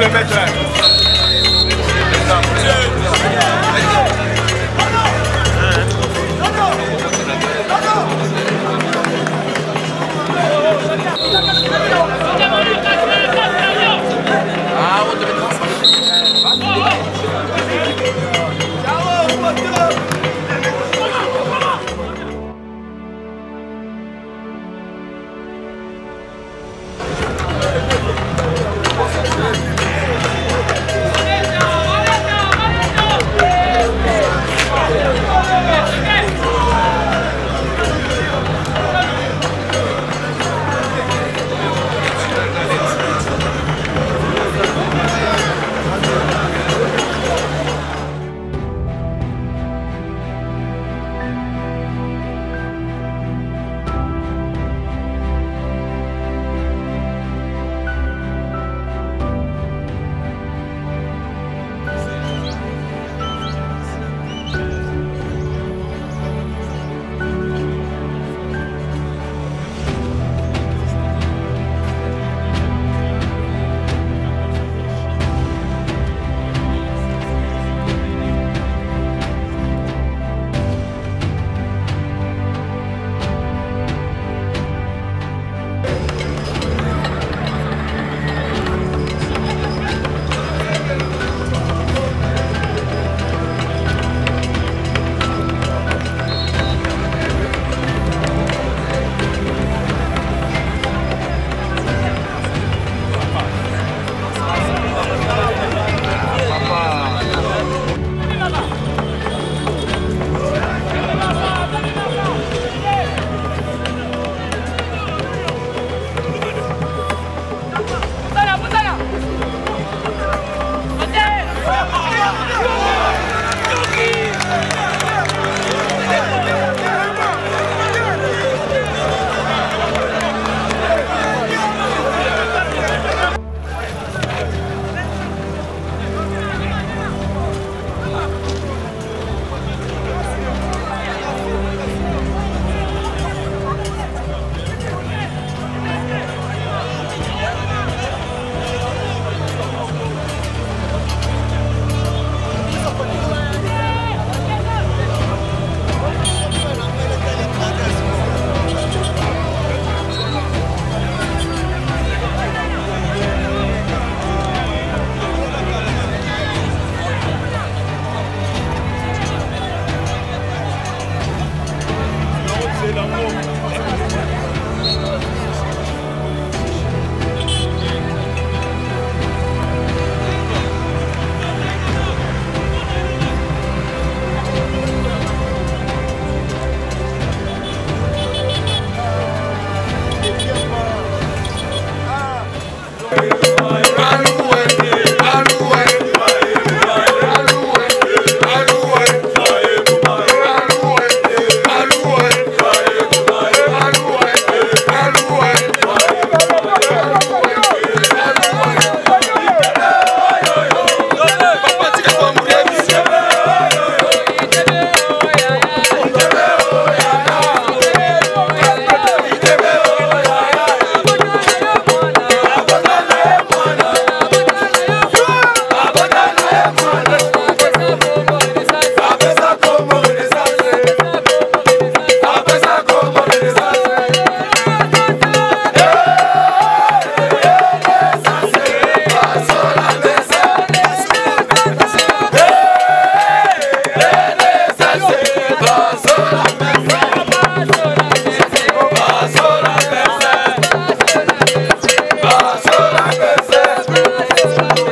Complementar. Exato. That's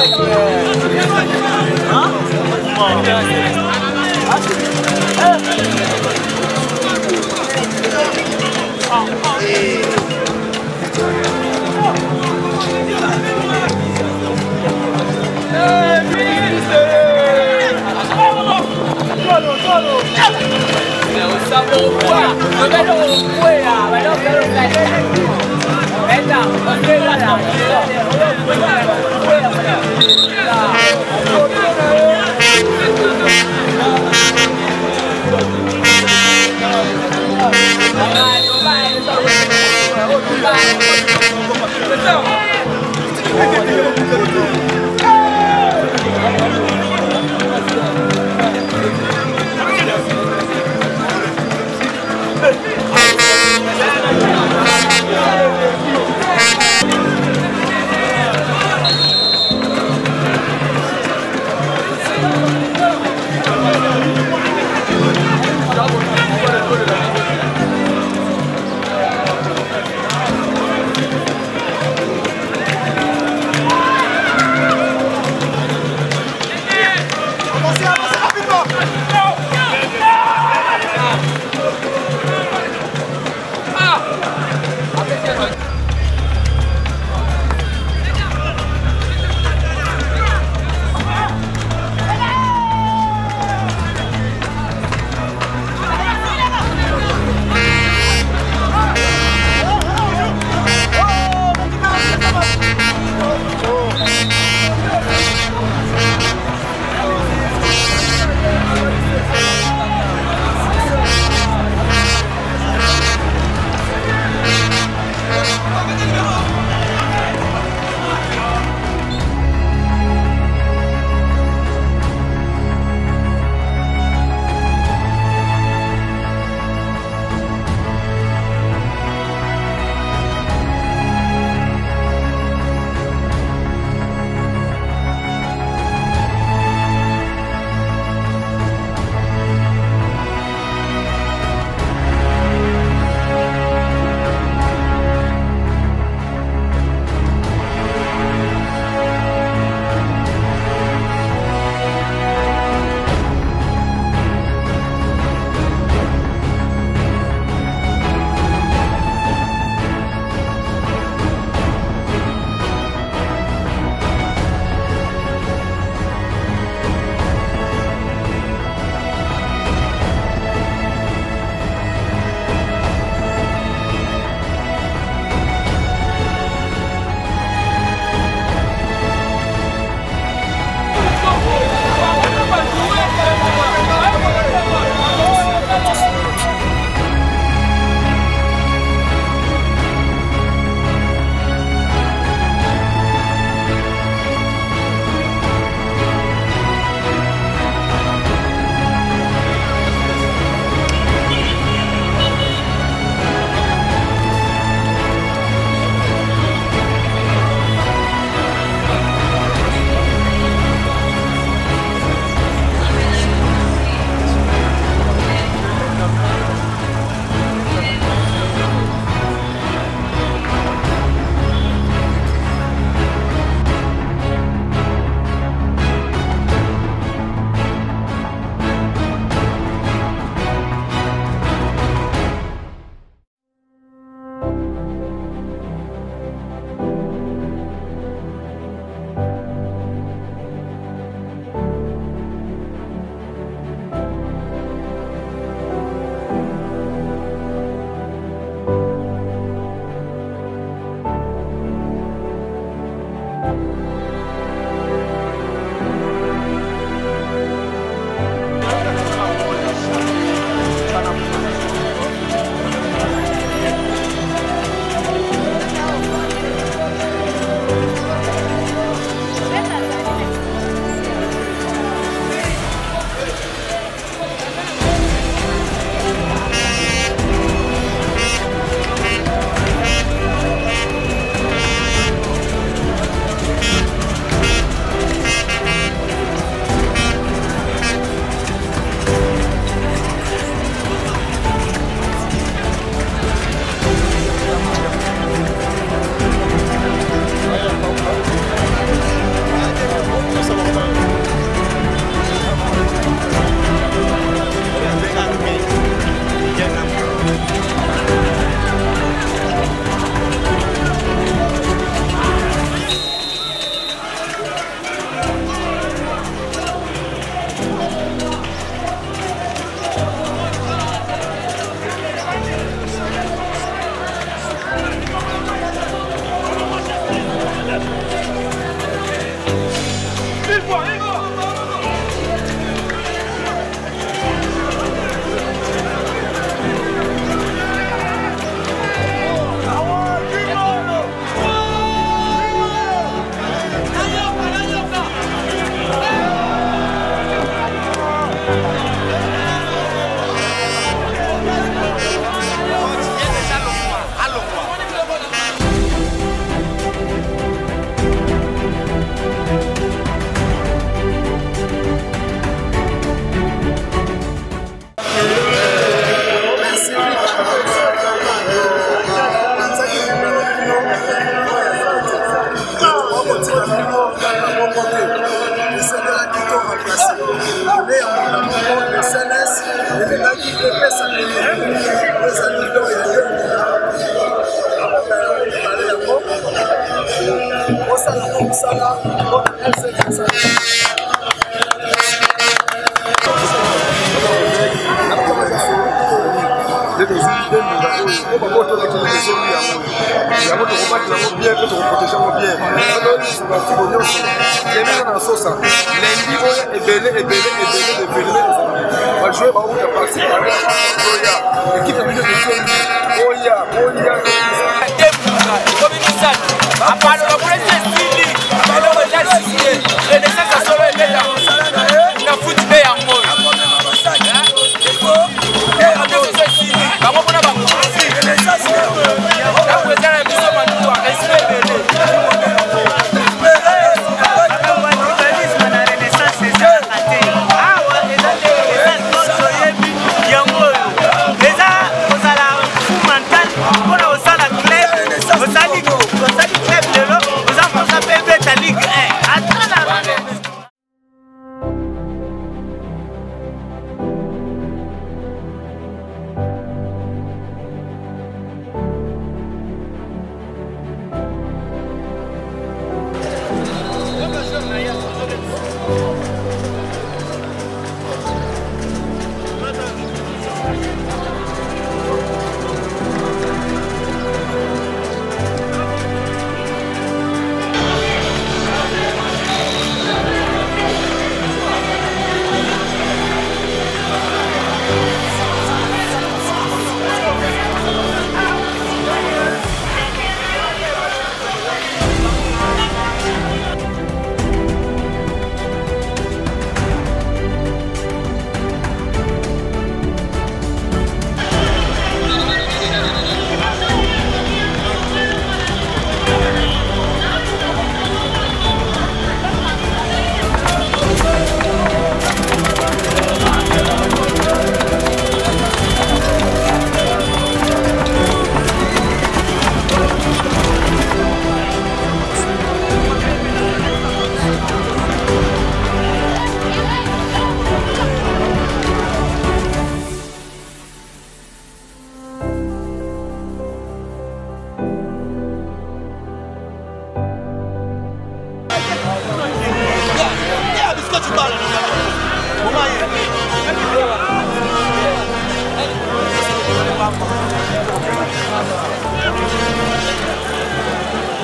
Olha aqui. É. Thank you. Thank you. epesaka ezali don ya ye yango osala ko mosala mpona rcsa yango tokobatela ngo bien mpe tokoprotege ngo bien oyosuka figo nyonso keninga na sosa lengi oyo ebele ebele ebele ebele jeu bauta pasi oya ekipe biso tosombi oya oya apalo bakulesi esili eloko eza siye renaissance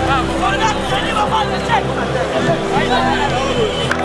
Thank you.